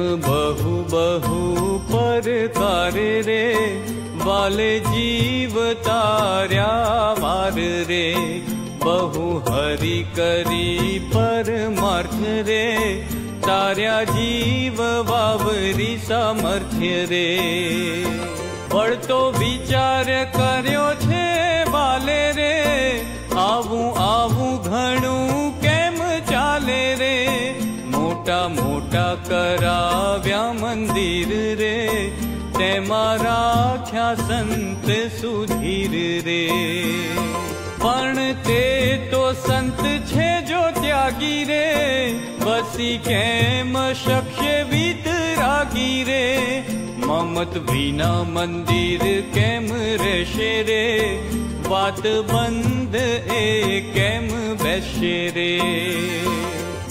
बहु बहु पर तारे रे बाल जीव तार्या वार रे। बहु हरि करी परमार्थ रे तार्या जीव वावरी सामर्थ्य रे। रेतो विचार कर મોટા મોટા કરાવ્યા મંદિર રે તેમાં રાખ્યા સંત સુધીર રે પણ તે તો સંત છે જો ત્યાગી રે બસી કેમ શક્ય વિતરાગી રે મમત વિના મંદિર કેમ રહેશે રે વાત બંધ એ કેમ બેસે રે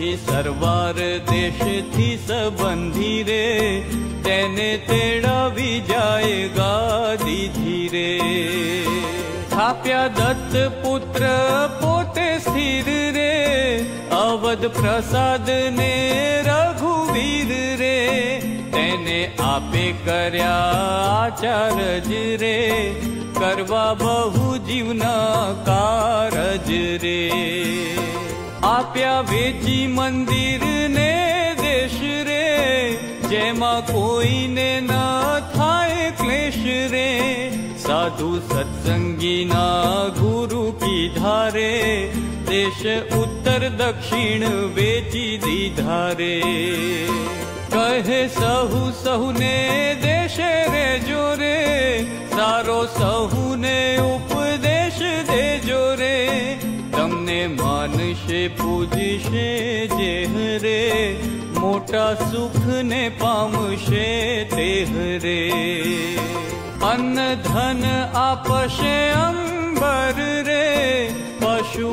પછી સરવાર દેશથી સંબંધી રે તેને તેડાવી જાય ગાદી ધીરે થાપ્યા દત્ત પુત્ર પોતે સ્થિર રે અવધ પ્રસાદ ને રઘુવીર રે તેને આપે કર્યા આચારજ રે કરવા બહુ જીવના કારજ રે આપ્યા વેચી મંદિર ને દેશ રે જેમાં કોઈને ન થાય ક્લેશ રે સાધુ સત્સંગીના ગુરુ કીધા રે દેશ ઉત્તર દક્ષિણ વેચી દીધા રે કહે સહુ સહુને દેશે રે જોરે સારો સહુને પૂજશે જે રે મોટા સુખને પામશે તે રે અન્ન ધન આપશે અંબર રે પશુ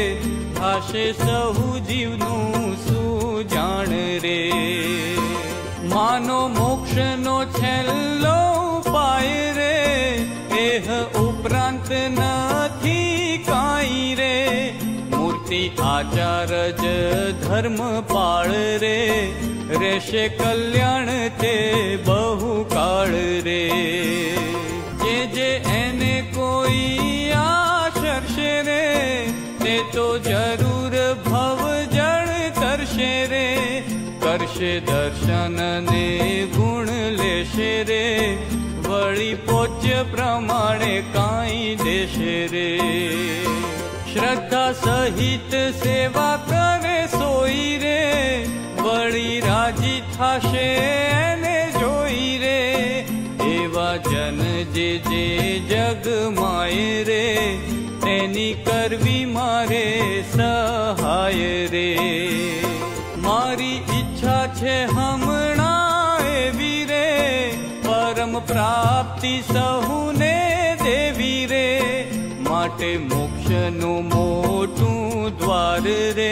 થાશે સહુ જીવનું સુજાણ રે માનો મોક્ષનો છેલ્લો ઉપાય રે એહ ઉપરાંત નથી કાંઈ રે મૂર્તિ આચાર જ ધર્મ પાળ રે રેશે કલ્યાણ તે બહુ કાળ રે જે જે એને કોઈ આશરશે રે તે તો જરૂર કરશે દર્શન ને ગુણ લેશે રે. વળી પોચ્ય પ્રમાણે કાંઈ દેશે રે. શ્રદ્ધા સહિત સેવા કરે સોઈ રે. વળી રાજી થશે એને જોઈ રે. એવા જન જે જે જગ માય રે, તેની કરવી મારે સહાય રે. हम एम प्राप्ति રે માટે મોક્ષનું મોટું દ્વાર રે